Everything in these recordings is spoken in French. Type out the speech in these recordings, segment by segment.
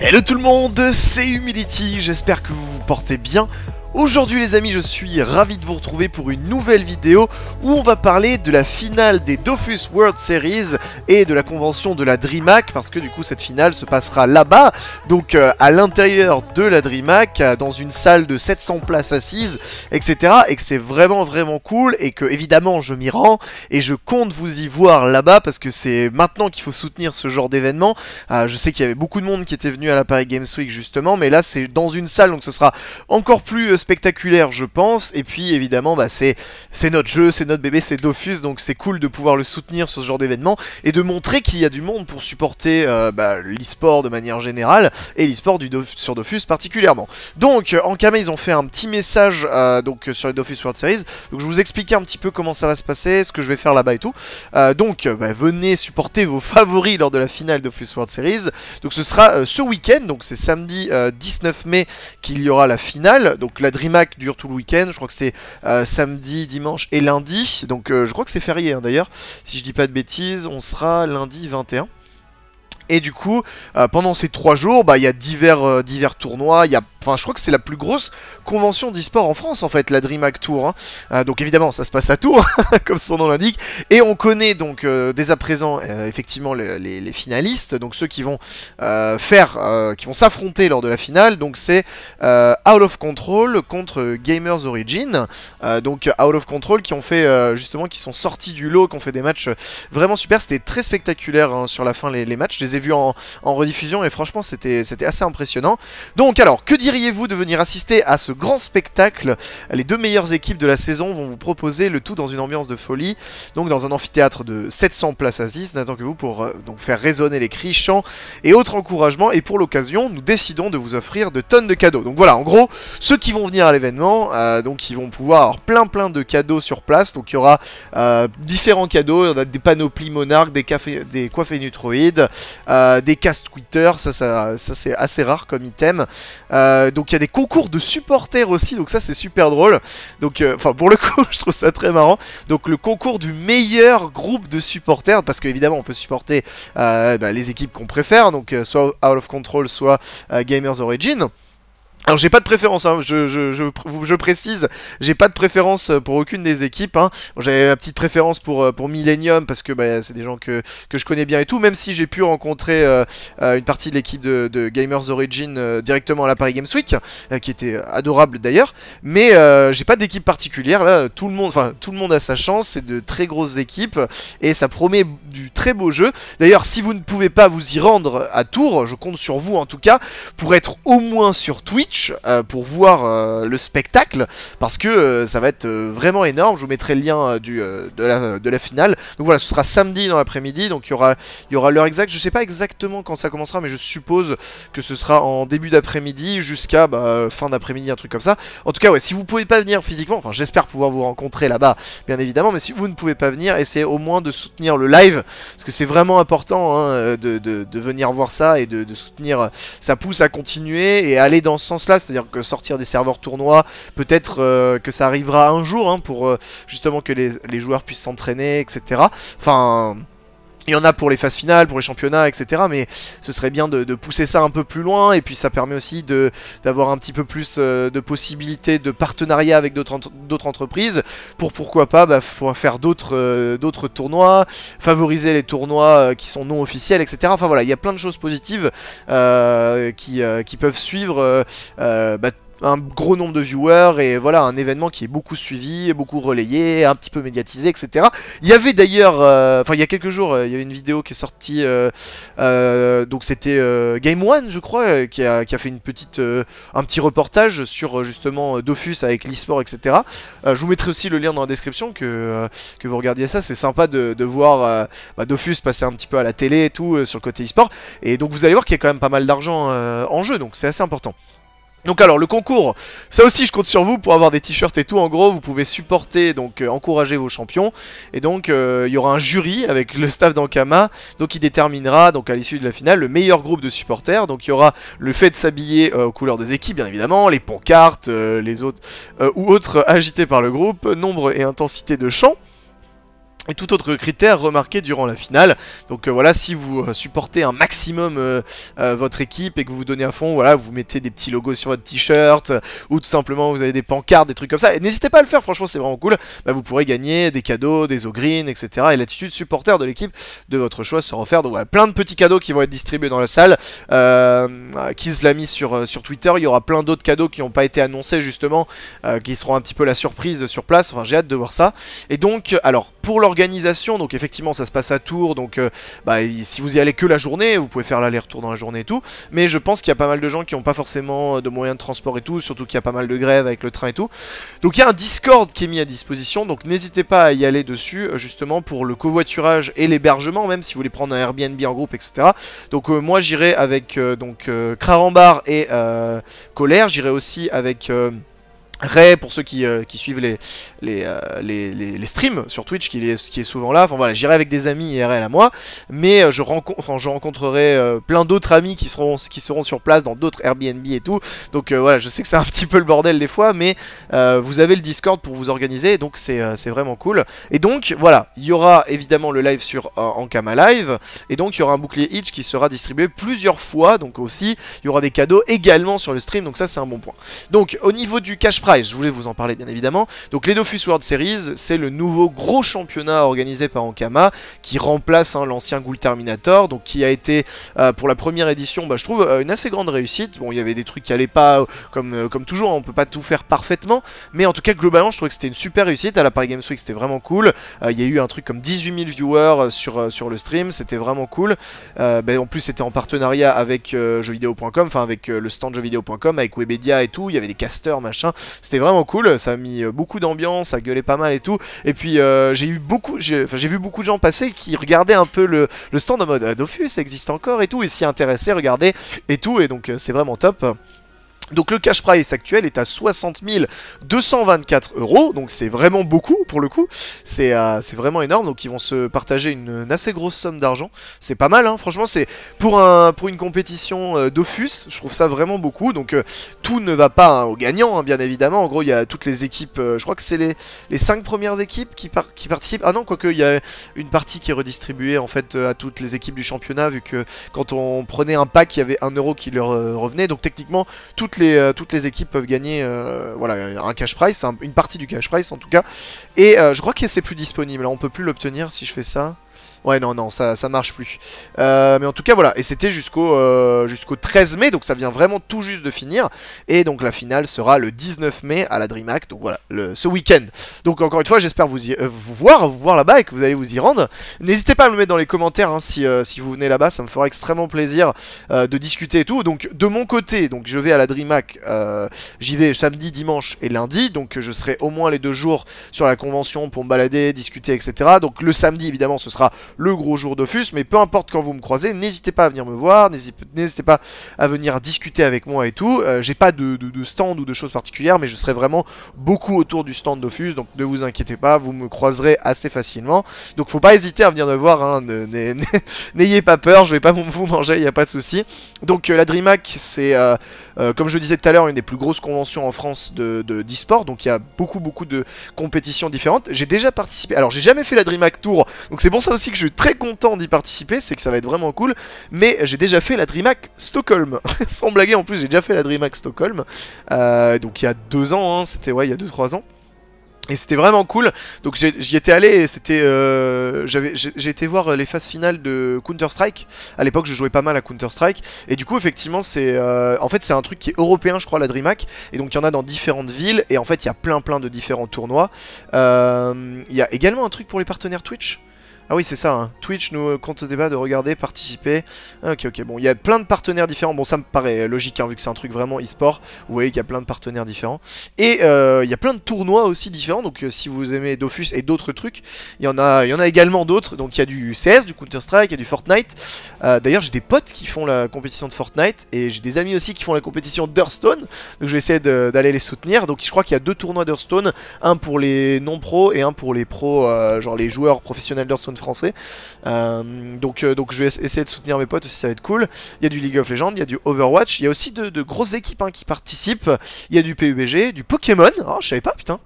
Hello tout le monde, c'est Humility, j'espère que vous vous portez bien. Aujourd'hui les amis, je suis ravi de vous retrouver pour une nouvelle vidéo où on va parler de la finale des Dofus World Series et de la convention de la DreamHack parce que du coup cette finale se passera là-bas, donc euh, à l'intérieur de la DreamHack, euh, dans une salle de 700 places assises, etc. Et que c'est vraiment vraiment cool et que évidemment je m'y rends et je compte vous y voir là-bas parce que c'est maintenant qu'il faut soutenir ce genre d'événement. Euh, je sais qu'il y avait beaucoup de monde qui était venu à la Paris Games Week justement, mais là c'est dans une salle donc ce sera encore plus spectaculaire je pense et puis évidemment bah, c'est notre jeu, c'est notre bébé, c'est Dofus donc c'est cool de pouvoir le soutenir sur ce genre d'événement et de montrer qu'il y a du monde pour supporter euh, bah, l'e-sport de manière générale et l'e-sport sur Dofus particulièrement. Donc en Kama ils ont fait un petit message euh, donc sur les Dofus World Series donc je vous expliquer un petit peu comment ça va se passer, ce que je vais faire là-bas et tout. Euh, donc bah, venez supporter vos favoris lors de la finale Dofus World Series. Donc ce sera ce week-end, donc c'est samedi 19 mai qu'il y aura la finale. Donc la DreamHack dure tout le week-end, je crois que c'est euh, samedi, dimanche et lundi, donc euh, je crois que c'est férié hein, d'ailleurs, si je dis pas de bêtises, on sera lundi 21. Et du coup, euh, pendant ces trois jours, bah, il y a divers, divers tournois, il y a Enfin, je crois que c'est la plus grosse convention d'e-sport en France, en fait, la DreamHack Tour. Hein. Euh, donc évidemment, ça se passe à Tours, comme son nom l'indique. Et on connaît donc euh, dès à présent, euh, effectivement, les, finalistes. Donc ceux qui vont faire, qui vont s'affronter lors de la finale. Donc c'est Out of Control contre Gamers Origin. donc Out of Control qui ont fait, justement, qui sont sortis du lot, qui ont fait des matchs vraiment super. C'était très spectaculaire hein, sur la fin les, matchs. Je les ai vus en, en rediffusion et franchement, c'était assez impressionnant. Donc alors, que dire diriez-vous de venir assister à ce grand spectacle? Les deux meilleures équipes de la saison vont vous proposer le tout dans une ambiance de folie, donc dans un amphithéâtre de 700 places assises, n'attend que vous pour euh, donc faire résonner les cris, chants et autres encouragements. Et pour l'occasion, nous décidons de vous offrir de tonnes de cadeaux. Donc voilà, en gros, ceux qui vont venir à l'événement, euh, donc ils vont pouvoir avoir plein plein de cadeaux sur place. Donc il y aura euh, différents cadeaux, il y aura des panoplies monarques, des, cafés, des coiffés nutroïdes, des casques Twitter, ça, ça, ça c'est assez rare comme item. Donc il y a des concours de supporters aussi, donc ça c'est super drôle. Donc euh, enfin pour le coup je trouve ça très marrant. Donc le concours du meilleur groupe de supporters, parce qu'évidemment on peut supporter euh, bah, les équipes qu'on préfère, donc soit Out of Control, soit Gamers Origin. Alors j'ai pas de préférence, hein. je, je, je, je, précise, j'ai pas de préférence pour aucune des équipes. Hein. J'avais ma petite préférence pour, euh, pour Millennium parce que bah, c'est des gens que, que, je connais bien et tout, même si j'ai pu rencontrer euh, euh, une partie de l'équipe de, Gamers Origin directement à la Paris Games Week, qui était adorable d'ailleurs. Mais j'ai pas d'équipe particulière, là tout le monde, enfin tout le monde a sa chance, c'est de très grosses équipes et ça promet du très beau jeu. D'ailleurs si vous ne pouvez pas vous y rendre à Tours, je compte sur vous en tout cas, pour être au moins sur Twitch euh, pour voir euh, le spectacle parce que euh, ça va être vraiment énorme. Je vous mettrai le lien du, de, la, finale. Donc voilà, ce sera samedi dans l'après-midi. Donc il y aura y aura l'heure exacte. Je sais pas exactement quand ça commencera, mais je suppose que ce sera en début d'après-midi jusqu'à bah, fin d'après-midi, un truc comme ça. En tout cas, ouais, si vous pouvez pas venir physiquement, enfin j'espère pouvoir vous rencontrer là-bas, bien évidemment. Mais si vous ne pouvez pas venir, essayez au moins de soutenir le live parce que c'est vraiment important hein, de, de, venir voir ça et de, de soutenir. Ça pousse à continuer et aller dans ce sens c'est-à-dire que sortir des serveurs tournois, peut-être euh, que ça arrivera un jour hein, pour euh, justement que les, les joueurs puissent s'entraîner, etc. Enfin... Il y en a pour les phases finales, pour les championnats, etc. Mais ce serait bien de, pousser ça un peu plus loin. Et puis ça permet aussi d'avoir un petit peu plus euh, de possibilités de partenariat avec d'autres entreprises. Pour pourquoi pas bah, faire euh, d'autres tournois, favoriser les tournois euh, qui sont non officiels, etc. Enfin voilà, il y a plein de choses positives qui, peuvent suivre bah, un gros nombre de viewers et voilà un événement qui est beaucoup suivi, beaucoup relayé, un petit peu médiatisé, etc. Il y avait d'ailleurs, euh, enfin il y a quelques jours, euh, il y a une vidéo qui est sortie, euh, donc c'était Game One je crois, qui a, fait un petit reportage sur justement Dofus avec l'e-sport, etc. je vous mettrai aussi le lien dans la description que, vous regardiez ça, c'est sympa de, voir bah, Dofus passer un petit peu à la télé et tout sur le côté e-sport. Et donc vous allez voir qu'il y a quand même pas mal d'argent en jeu, donc c'est assez important. Donc alors le concours, ça aussi je compte sur vous pour avoir des t-shirts et tout. En gros, vous pouvez supporter, donc euh, encourager vos champions. Et donc euh, il y aura un jury avec le staff d'Ankama, donc qui déterminera donc à l'issue de la finale le meilleur groupe de supporters. Donc il y aura le fait de s'habiller euh, aux couleurs des équipes, bien évidemment, les pancartes, les ou autres agités par le groupe, nombre et intensité de chants. Et tout autre critère remarqué durant la finale. Donc euh, voilà, si vous euh, supportez un maximum euh, votre équipe et que vous vous donnez à fond, voilà, vous mettez des petits logos sur votre t-shirt ou tout simplement vous avez des pancartes, des trucs comme ça. N'hésitez pas à le faire, franchement c'est vraiment cool. Bah, vous pourrez gagner des cadeaux, des eaux green, etc. Et l'attitude supporter de l'équipe de votre choix sera offerte. Donc voilà, plein de petits cadeaux qui vont être distribués dans la salle. Kiz l'a mis sur, sur Twitter. Il y aura plein d'autres cadeaux qui n'ont pas été annoncés justement, qui seront un petit peu la surprise sur place. Enfin j'ai hâte de voir ça. Et donc, alors pour l'organisation donc effectivement ça se passe à Tours, donc euh, bah, si vous y allez que la journée, vous pouvez faire l'aller-retour dans la journée et tout, mais je pense qu'il y a pas mal de gens qui n'ont pas forcément euh, de moyens de transport et tout, surtout qu'il y a pas mal de grèves avec le train et tout. Donc il y a un Discord qui est mis à disposition, donc n'hésitez pas à y aller dessus, euh, justement pour le covoiturage et l'hébergement, même si vous voulez prendre un Airbnb en groupe, etc. Donc moi j'irai avec donc Crarambar et Colère, j'irai aussi avec... Ray, pour ceux qui, euh, qui suivent les euh, les, les, les, streams sur Twitch, qui est, qui est souvent là. Enfin voilà, j'irai avec des amis IRL à moi, mais euh, je, rencontre, je rencontrerai plein d'autres amis qui seront, qui seront sur place dans d'autres Airbnb et tout. Donc voilà, je sais que c'est un petit peu le bordel des fois, mais vous avez le Discord pour vous organiser, donc c'est vraiment cool. Et donc voilà, il y aura évidemment le live sur Ankama Live, et donc il y aura un bouclier Itch qui sera distribué plusieurs fois, donc aussi il y aura des cadeaux également sur le stream, donc ça c'est un bon point. Donc au niveau du cash je voulais vous en parler bien évidemment. Donc les Dofus World Series, c'est le nouveau gros championnat organisé par Ankama qui remplace hein, l'ancien Ghoul Terminator, donc qui a été euh, pour la première édition, bah, je trouve euh, une assez grande réussite. Bon, il y avait des trucs qui allaient pas, euh, comme, comme toujours, on peut pas tout faire parfaitement, mais en tout cas globalement, je trouvais que c'était une super réussite. À la Paris Games Week, c'était vraiment cool. Il y a eu un truc comme 18 000 viewers sur, sur le stream, c'était vraiment cool. Ben, en plus, c'était en partenariat avec jeuxvideo.com, enfin avec le stand jeuxvideo.com, avec Webedia et tout. Il y avait des casters, machin. C'était vraiment cool, ça a mis euh, beaucoup d'ambiance, ça gueulait pas mal et tout. Et puis euh, j'ai eu beaucoup, j'ai vu beaucoup de gens passer qui regardaient un peu le, stand en mode ça existe encore et tout, et s'y intéressaient, regardaient et tout, et donc euh, c'est vraiment top. Donc le cash price actuel est à 60 224 euros, donc c'est vraiment beaucoup pour le coup, c'est euh, vraiment énorme, donc ils vont se partager une, assez grosse somme d'argent, c'est pas mal, hein. franchement c'est pour, un, pour une compétition euh, Dofus, je trouve ça vraiment beaucoup, donc euh, tout ne va pas hein, aux gagnants bien évidemment, en gros il y a toutes les équipes, je crois que c'est les, les 5 premières équipes qui, qui participent, ah non quoique il y a une partie qui est redistribuée en fait à toutes les équipes du championnat, vu que quand on prenait un pack il y avait 1 euro qui leur revenait, donc techniquement toutes euh, toutes les équipes peuvent gagner euh, un cash price, une partie du cash price en tout cas. Et euh, je crois que c'est plus disponible, on peut plus l'obtenir si je fais ça. Ouais, non, non, ça, ça marche plus. Euh, mais en tout cas, voilà. Et c'était jusqu'au euh, jusqu'au 13 mai, donc ça vient vraiment tout juste de finir. Et donc la finale sera le 19 mai à la DreamHack, donc voilà, le, ce week-end. Donc encore une fois, j'espère vous, euh, vous voir, vous voir là-bas et que vous allez vous y rendre. N'hésitez pas à me le mettre dans les commentaires hein, si, si vous venez là-bas, ça me fera extrêmement plaisir de discuter et tout. Donc de mon côté, donc je vais à la DreamHack, j'y vais samedi, dimanche et lundi, donc je serai au moins les deux jours sur la convention pour me balader, discuter, etc. Donc le samedi, évidemment, ce sera le gros jour d'Offus, mais peu importe quand vous me croisez, n'hésitez pas à venir me voir, n'hésitez pas à venir discuter avec moi et tout. Euh, j'ai pas de, stand ou de choses particulières, mais je serai vraiment beaucoup autour du stand d'Offus, donc ne vous inquiétez pas, vous me croiserez assez facilement. Donc faut pas hésiter à venir me voir, hein, n'ayez pas peur, je vais pas vous manger, il n'y a pas de souci. Donc euh, la DreamHack, c'est, euh, comme je disais tout à l'heure, une des plus grosses conventions en France de d'e-sport, donc il y a beaucoup beaucoup de compétitions différentes. J'ai déjà participé, alors j'ai jamais fait la DreamHack Tour, donc c'est pour ça aussi que je suis très content d'y participer, c'est que ça va être vraiment cool. Mais j'ai déjà fait la DreamHack Stockholm. Sans blaguer, en plus, j'ai déjà fait la DreamHack Stockholm. Euh, donc il y a deux ans, hein, c'était ouais, il y a deux trois ans. Et c'était vraiment cool. Donc j'y étais allé et c'était, euh, j'ai été voir les phases finales de Counter Strike. À l'époque, je jouais pas mal à Counter Strike. Et du coup, effectivement, c'est, euh, en fait, c'est un truc qui est européen, je crois, la DreamHack. Et donc il y en a dans différentes villes. Et en fait, il y a plein, plein de différents tournois. Il y a également un truc pour les partenaires Twitch. Ah oui, c'est ça, hein. Twitch nous compte débat de regarder, participer. Ah, ok, ok, bon, il y a plein de partenaires différents. Bon, ça me paraît logique, hein, vu que c'est un truc vraiment e-sport. Vous voyez qu'il y a plein de partenaires différents. Et euh, il y a plein de tournois aussi différents. Donc, euh, si vous aimez Dofus et d'autres trucs, il y, en a, également d'autres. Donc, il y a du CS, du Counter-Strike, il y a du Fortnite. Euh, d'ailleurs, j'ai des potes qui font la compétition de Fortnite. Et j'ai des amis aussi qui font la compétition d'Hearthstone. Donc, je vais essayer d'aller les soutenir. Donc, je crois qu'il y a deux tournois d'Hearthstone. Un pour les non-pros et un pour les pros, genre les joueurs professionnels d'Hearthstone français. Euh, donc, euh, donc je vais essayer de soutenir mes potes aussi, ça va être cool. Il y a du League of Legends, il y a du Overwatch, il y a aussi de, grosses équipes hein, qui participent. Il y a du PUBG, du Pokémon, oh, je savais pas putain.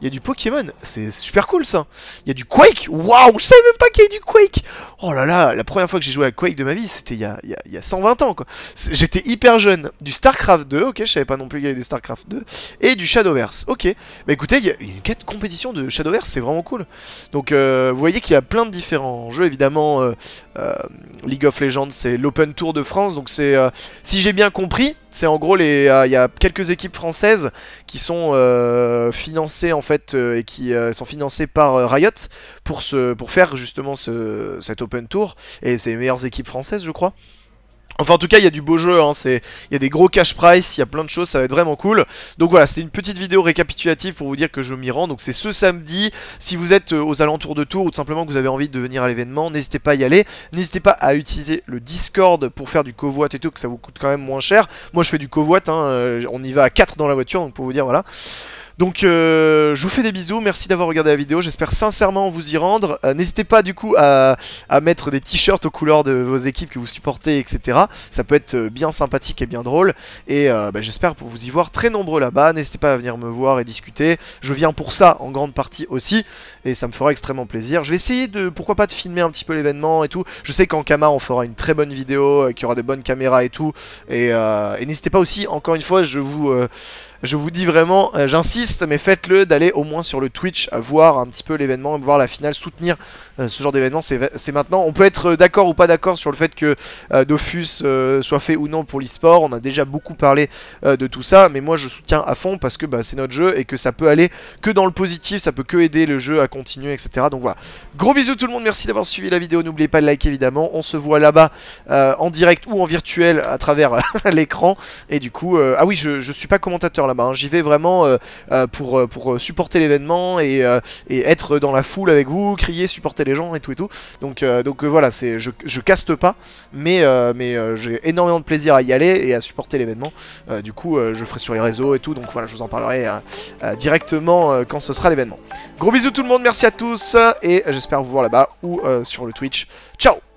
Il y a du Pokémon, c'est super cool ça. Il y a du Quake, waouh, je savais même pas qu'il y avait du Quake. Oh là là, la première fois que j'ai joué à Quake de ma vie, c'était il, y a 120 ans quoi. J'étais hyper jeune. Du StarCraft 2, ok, je savais pas non plus qu'il y avait du StarCraft 2. Et du Shadowverse, ok. Bah écoutez, il y a une quête compétition de Shadowverse, c'est vraiment cool. Donc euh, vous voyez qu'il y a plein de différents jeux, évidemment. Euh, euh, League of Legends, c'est l'Open Tour de France, donc c'est, si j'ai bien compris, c'est en gros les, il y a quelques équipes françaises qui sont financées en fait et qui sont financées par Riot pour faire justement ce, cet Open Tour. Et c'est les meilleures équipes françaises, je crois. Enfin en tout cas il y a du beau jeu, hein, il y a des gros cash price, il y a plein de choses, ça va être vraiment cool. Donc voilà, c'était une petite vidéo récapitulative pour vous dire que je m'y rends. Donc c'est ce samedi, si vous êtes euh, aux alentours de Tours ou tout simplement que vous avez envie de venir à l'événement, n'hésitez pas à y aller. N'hésitez pas à utiliser le Discord pour faire du covoit et tout, que ça vous coûte quand même moins cher. Moi je fais du covoit, hein, euh, on y va à 4 dans la voiture, donc pour vous dire voilà. Donc euh, je vous fais des bisous, merci d'avoir regardé la vidéo, j'espère sincèrement vous y rendre. Euh, n'hésitez pas du coup à, mettre des t-shirts aux couleurs de vos équipes que vous supportez, etc. Ça peut être euh, bien sympathique et bien drôle. Et bah, j'espère vous y voir très nombreux là-bas. N'hésitez pas à venir me voir et discuter. Je viens pour ça en grande partie aussi. Et ça me fera extrêmement plaisir. Je vais essayer de, pourquoi pas, de filmer un petit peu l'événement et tout. Je sais qu'en Kama on fera une très bonne vidéo, qu'il y aura des bonnes caméras et tout. Et, et n'hésitez pas aussi, encore une fois, je vous je vous dis vraiment, euh, j'insiste, mais faites-le d'aller au moins sur le Twitch, voir un petit peu l'événement, voir la finale, soutenir euh, ce genre d'événement, c'est maintenant. On peut être d'accord ou pas d'accord sur le fait que euh, Dofus soit fait ou non pour l'e-sport, on a déjà beaucoup parlé de tout ça, mais moi je soutiens à fond parce que bah, c'est notre jeu et que ça peut aller que dans le positif, ça peut que aider le jeu à continuer, etc. Donc voilà, gros bisous tout le monde, merci d'avoir suivi la vidéo, n'oubliez pas de liker évidemment, on se voit là-bas en direct ou en virtuel à travers l'écran, et du coup, ah oui, je, je suis pas commentateur là-bas. Hein. J'y vais vraiment euh, euh, pour, euh, pour supporter l'événement et, être dans la foule avec vous, crier, supporter les gens et tout et tout. Donc, donc voilà, c'est je, je caste pas, mais, mais j'ai énormément de plaisir à y aller et à supporter l'événement. du coup, je ferai sur les réseaux et tout, donc voilà, je vous en parlerai directement quand ce sera l'événement. Gros bisous tout le monde, merci à tous et j'espère vous voir là-bas ou sur le Twitch. Ciao